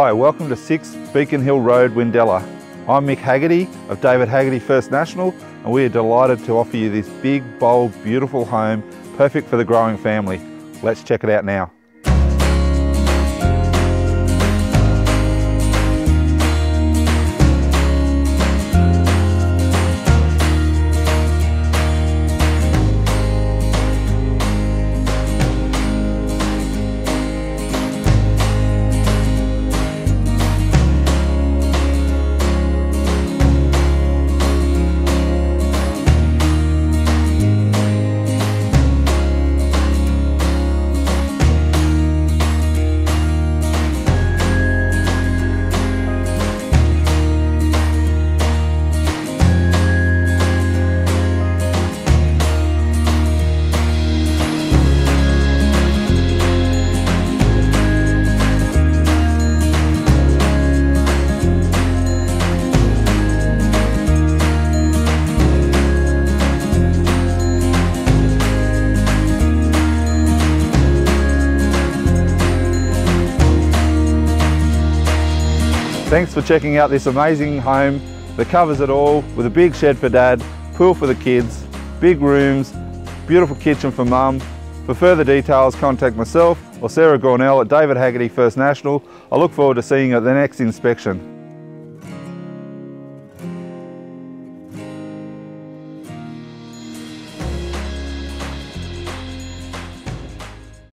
Hi, welcome to 6 Beacon Hill Road, Windella. I'm Mick Haggarty of David Haggarty First National and we are delighted to offer you this big, bold, beautiful home, perfect for the growing family. Let's check it out now. Thanks for checking out this amazing home that covers it all with a big shed for dad, pool for the kids, big rooms, beautiful kitchen for mum. For further details, contact myself or Sarah Gornell at David Haggarty First National. I look forward to seeing you at the next inspection.